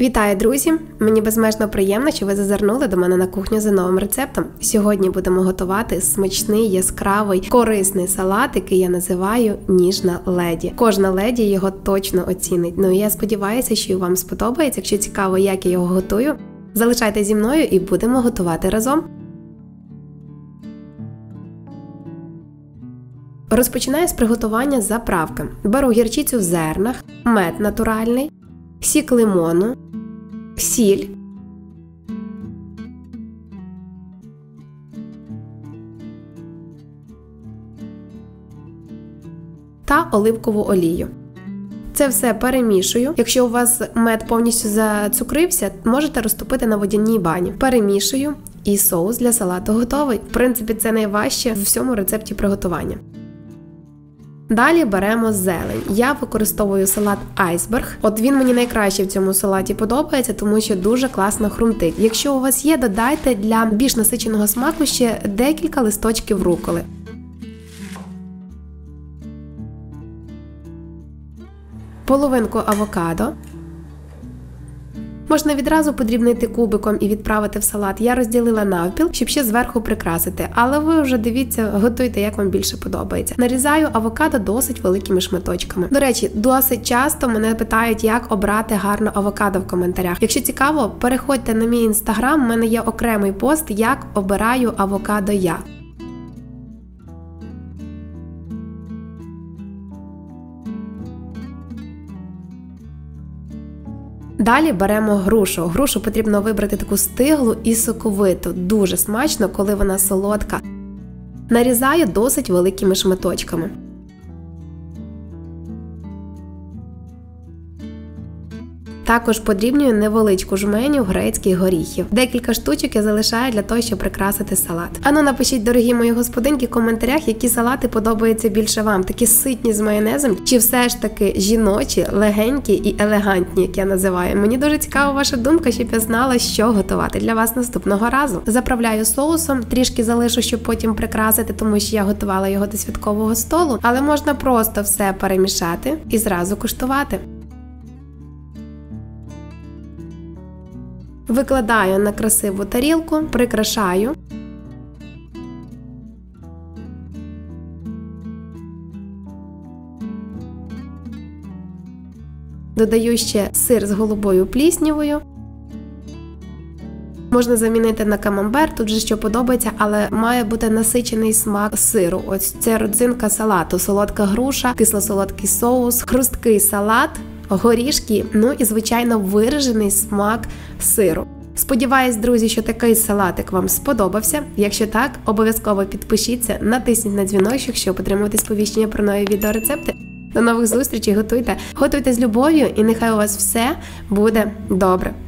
Вітаю, друзі! Мені безмежно приємно, що ви зазирнули до мене на кухню за новим рецептом. Сьогодні будемо готувати смачний, яскравий, корисний салат, який я називаю ніжна леді. Кожна леді його точно оцінить. Ну і я сподіваюся, що і вам сподобається. Якщо цікаво, як я його готую, залишайте зі мною і будемо готувати разом. Розпочинаю з приготування заправки. Беру гірчицю в зернах, мед натуральний, сік лимону, сіль. Та оливкову олію. Це все перемішую. Якщо у вас мед повністю зацукрився, можете розтопити на водяній бані. Перемішую і соус для салату готовий. В принципі, це найважче в всьому рецепті приготування. Далі беремо зелень. Я використовую салат айсберг. От він мені найкраще в цьому салаті подобається, тому що дуже класно хрумтить. Якщо у вас є, додайте для більш насиченого смаку ще декілька листочків руколи. Половинку авокадо. Можна відразу подрібнити кубиком і відправити в салат. Я розділила навпіл, щоб ще зверху прикрасити. Але ви вже дивіться, готуйте, як вам більше подобається. Нарізаю авокадо досить великими шматочками. До речі, досить часто мене питають, як обрати гарно авокадо в коментарях. Якщо цікаво, переходьте на мій інстаграм. У мене є окремий пост, як обираю авокадо я. Далі беремо грушу. Грушу потрібно вибрати таку стиглу і соковиту. Дуже смачно, коли вона солодка. Нарізаю досить великими шматочками. Також подрібнюю невеличку жменю грецьких горіхів. Декілька штучок я залишаю для того, щоб прикрасити салат. Ану, напишіть, дорогі мої господинки, в коментарях, які салати подобаються більше вам, такі ситні з майонезом, чи все ж таки жіночі, легенькі і елегантні, як я називаю. Мені дуже цікава ваша думка, щоб я знала, що готувати для вас наступного разу. Заправляю соусом, трішки залишу, щоб потім прикрасити, тому що я готувала його до святкового столу, але можна просто все перемішати і зразу куштувати. Викладаю на красиву тарілку, прикрашаю. Додаю ще сир з голубою пліснявою. Можна замінити на камамбер, тут же що подобається, але має бути насичений смак сиру. Ось це родзинка салату, солодка груша, кисло-солодкий соус, хрусткий салат горішки, ну і, звичайно, виражений смак сиру. Сподіваюсь, друзі, що такий салатик вам сподобався. Якщо так, обов'язково підпишіться, натисніть на дзвіночок, щоб отримувати сповіщення про нові відеорецепти. До нових зустрічей, готуйте, готуйте з любов'ю, і нехай у вас все буде добре.